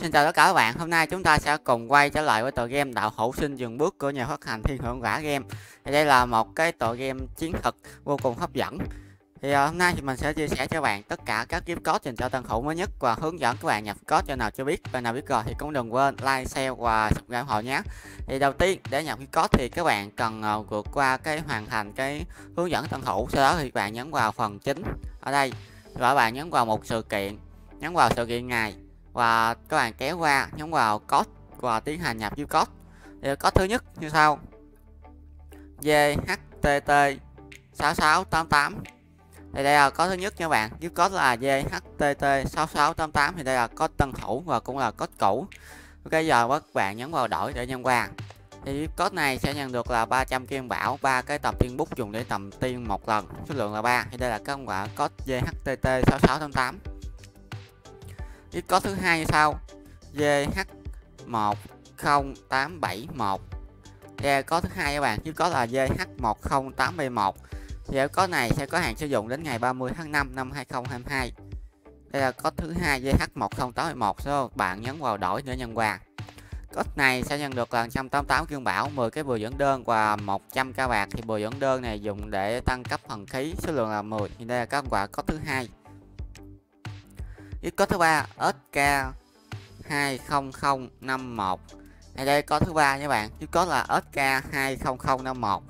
Xin chào tất cả các bạn, hôm nay chúng ta sẽ cùng quay trở lại với tựa game Đạo Hữu Sinh Dừng Bước của nhà phát hành Thiên Hưởng Quả Game. Thì Đây là một cái tựa game chiến thuật vô cùng hấp dẫn. Thì ờ, hôm nay thì mình sẽ chia sẻ cho bạn tất cả các kiếm code dành cho tân thủ mới nhất Và hướng dẫn các bạn nhập code cho nào chưa biết. Và nào biết rồi thì cũng đừng quên like, share và subscribe hộ nhé. Thì đầu tiên để nhập kiếm code thì các bạn cần ờ, vượt qua cái hoàn thành cái hướng dẫn tân thủ Sau đó thì các bạn nhấn vào phần chính ở đây. Và các bạn nhấn vào một sự kiện Nhấn vào sự kiện ngày và các bạn kéo qua nhấn vào code và tiến hành nhập chữ code. Thì code thứ nhất như sau. VHTT 6688 thì đây là code thứ nhất nha các bạn. Chữ code là VHTT 6688 thì đây là code tân thủ và cũng là code cũ. Ok, giờ các bạn nhấn vào đổi để nhân qua thì code này sẽ nhận được là 300 kim bảo ba cái tập tiên bút dùng để tầm tiên một lần, số lượng là 3 thì đây là kết quả code VHTT 6688 Tiếp có thứ hai như sau GH10871 Đây có thứ hai các bạn, chứ có là GH10871 Thì dạ, có này sẽ có hạn sử dụng đến ngày 30 tháng 5 năm 2022 Đây là có thứ hai GH10871 số bạn nhấn vào đổi để nhận quà. Cốt này sẽ nhận được là 188 kiên bảo 10 cái bùa dưỡng đơn và 100 ca bạc. Thì bùa dưỡng đơn này dùng để tăng cấp thần khí, số lượng là 10 thì đây là các quả có thứ hai với có thứ ba SK 20051 Đây đây, có thứ ba nha bạn. Viết có là SK 20051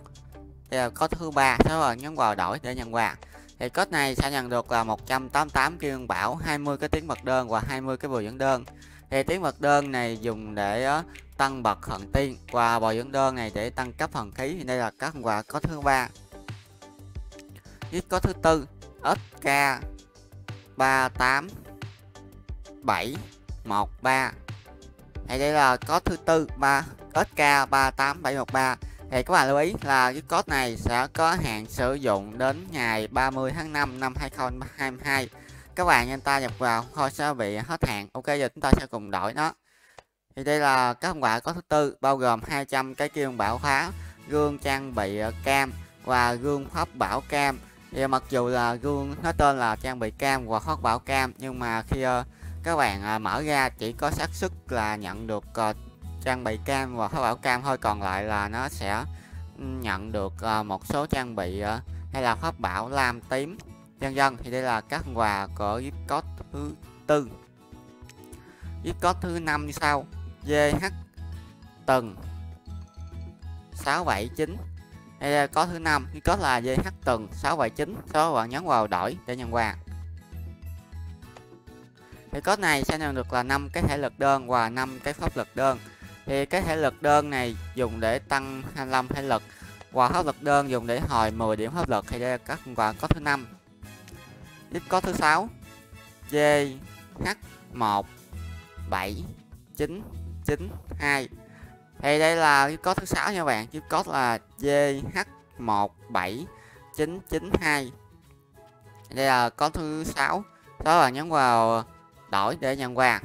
Đây là có thứ ba Sau đó nhấn vào đổi để nhận quà. Thì code này sẽ nhận được là 188 kim bảo 20 cái tiếng mật đơn và 20 cái bùa dẫn đơn. Thì tiếng mật đơn này dùng để tăng bậc thần tiên và bùa dẫn đơn này để tăng cấp thần khí. Thì đây là các quà có thứ ba. Viết có thứ tư SK 38 7 1 3 thì đây là code thứ tư 3 SK 38713 thì các bạn lưu ý là cái code này sẽ có hạn sử dụng đến ngày 30 tháng 5 năm 2022 các bạn nhanh tay nhập vào thôi sẽ bị hết hạn. Ok giờ chúng ta sẽ cùng đổi nó. Thì đây là các quả có thứ tư bao gồm 200 cái kim bảo khóa gương trang bị ờ, cam và gương pháp bảo cam. Thì mặc dù là gương nó tên là trang bị cam và pháp bảo cam nhưng mà khi uh, các bạn à, mở ra chỉ có xác suất là nhận được à, trang bị cam và pháp bảo cam thôi. Còn lại là nó sẽ nhận được à, một số trang bị à, hay là pháp bảo lam tím dân dân thì đây là các quà của gift code thứ tư. Gift code thứ năm như sau GH tầng 679 đây là có thứ năm gift code là GH tầng 679 các bạn nhấn vào đổi để nhận quà thì code này sẽ nhận được là 5 cái thể lực đơn và 5 cái pháp lực đơn. Thì cái thể lực đơn này dùng để tăng 25 thể lực và pháp lực đơn dùng để hồi 10 điểm pháp lực thì đây là các quà có thứ năm. Tiếp có thứ sáu G H 1 7 9 9 2 thì đây là có thứ sáu nha bạn chip code là GH17992 đây là có thứ sáu đó là nhấn vào đổi để nhận quà.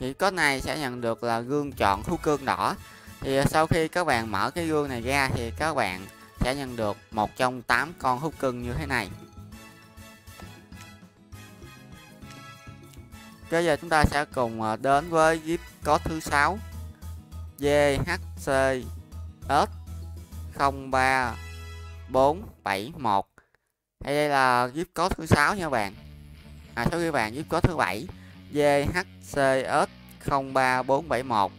Thì có này sẽ nhận được là gương chọn thú cương đỏ. Thì à, sau khi các bạn mở cái gương này ra thì các bạn sẽ nhận được một trong 8 con hút cưng như thế này. Bây giờ chúng ta sẽ cùng à, đến với gift có thứ 6 VHC S 03471 Đây là gift có thứ 6 nha bạn? À Sau khi bạn gift có thứ 7 VHCS 03471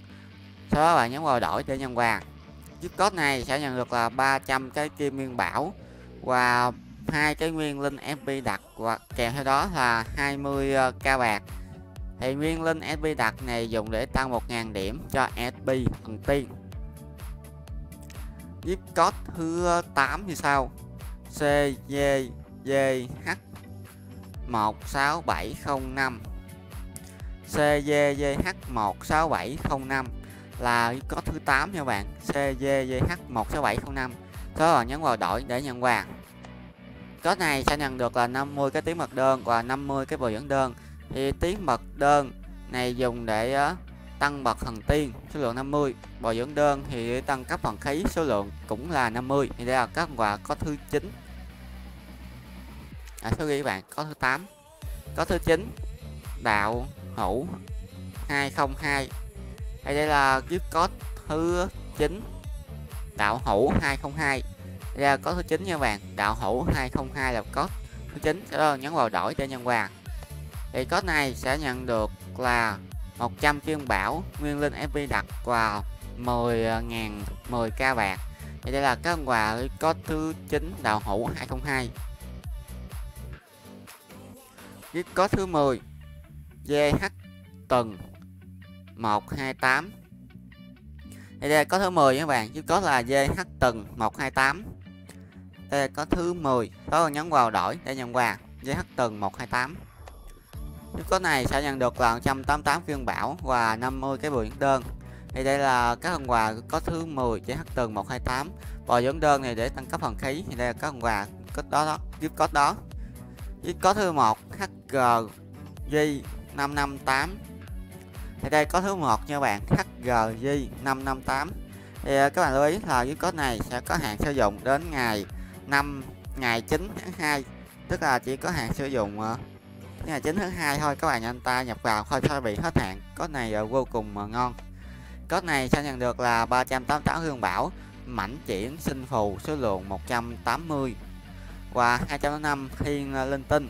sau đó bạn nhấn vào đổi để nhân quà chiếc code này sẽ nhận được là 300 cái kim nguyên bảo và hai cái nguyên linh FP đặt và kèm theo đó là 20 ờ, k bạc. Thì nguyên linh SP đặt này dùng để tăng 1.000 điểm cho SP thần tiên giúp code thứ 8 như sau CJJH 16705 CJJH16705 là có thứ 8 nha bạn. CGVH16705 đó là nhấn vào đổi để nhận quà. Có này sẽ nhận được là 50 cái tiếng mật đơn và 50 cái bồi dưỡng đơn. Thì tiếng mật đơn này dùng để tăng bậc thần tiên số lượng 50 bồi dưỡng đơn thì tăng cấp thần khí số lượng cũng là 50 thì đây là các quà có thứ 9 à, số ghi các bạn có thứ 8 có thứ 9 đạo hữu 202 đây, đây là gift code thứ 9 đạo hữu 202 đây là code thứ 9 nha bạn. Đạo hữu 202 là code thứ 9 sau đó nhấn vào đổi để nhận quà. Thì code này sẽ nhận được là 100 chuyên bảo nguyên linh FB đặt quà 10.000 10k bạc. Thì đây là các quà code thứ 9 đạo hữu 202 gift code thứ 10 GH tuần 128 đây, đây có thứ 10 nha các bạn chứ có là GH tuần 128 đây có thứ 10 có nhấn vào đổi để nhận quà GH tuần 128 chứ có này sẽ nhận được là 188 phiên bảo và 50 cái bùi đơn. Thì đây là các phần quà có thứ 10 GH tuần 128 và dẫn đơn này để tăng cấp phần khí thì đây là các phần quà có đó đó gift code đó. Gift code thứ 1 HG G 558 thì đây, có thứ một nha bạn HGJ 558 thì à, các bạn lưu ý là cái code này sẽ có hạn sử dụng đến ngày 5 ngày 9 tháng 2 tức là chỉ có hạn sử dụng à, ngày 9 tháng 2 thôi, các bạn anh ta nhập vào thôi thôi bị hết hạn. Code này à, vô cùng ngon. Code này sẽ nhận được là 388 hương bảo, mảnh chuyển sinh phù số lượng 180 và 205 thiên linh tinh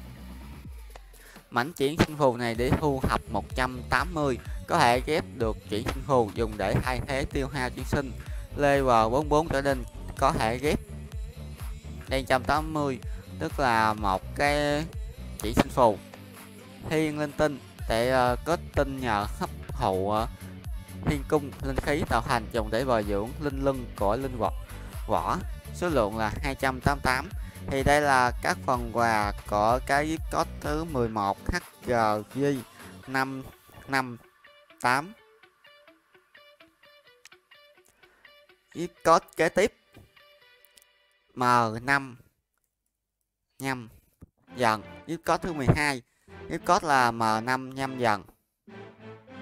mảnh chuyển sinh phù này để thu thập 180 có thể ghép được chuyển sinh phù dùng để thay thế tiêu hao chuyển sinh. Level 44 trở lên có thể ghép đây 180 tức là một cái chuyển sinh phù. Thiên linh tinh để uh, ờ, kết tinh nhờ hấp thụ uh, thiên cung linh khí tạo thành dùng để bồi dưỡng linh lưng của linh vật. Võ số lượng là 288 thì đây là các phần quà của cái gift code thứ 11 HGG 558 gift code kế tiếp. M5 nhâm, dần. Gift code thứ 12 gift code là M5 nhâm, dần.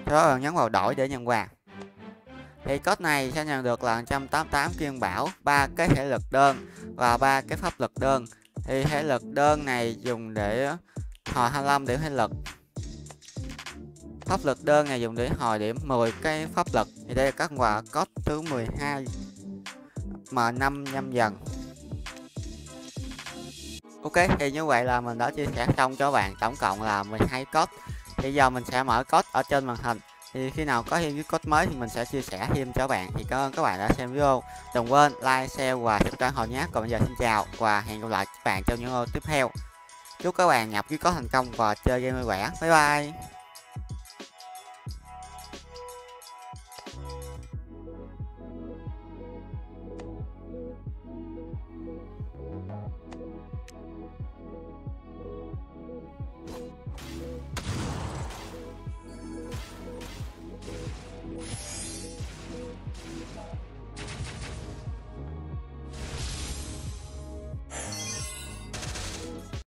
Các bạn nhấn vào đổi để nhận quà thì code này sẽ nhận được là 188 kim bảo, ba cái thể lực đơn và ba cái pháp lực đơn. Thì thể lực đơn này dùng để, hồi 25 điểm thể lực. Pháp lực đơn này dùng để hồi điểm 10 cái pháp lực. Thì đây là các quả code thứ 12 M5 nhâm dần. Ok, thì như vậy là mình đã chia sẻ xong cho bạn. Tổng cộng là 12 code. Thì giờ mình sẽ mở code ở trên màn hình thì khi nào có thêm cái code mới thì mình sẽ chia sẻ thêm cho bạn. Thì cảm ơn các bạn đã xem video. Đừng quên like, share và subscribe hồi nhé. Còn bây giờ xin chào và hẹn gặp lại các bạn trong những video tiếp theo. Chúc các bạn nhập cái có thành công và chơi game vui vẻ. Bye bye.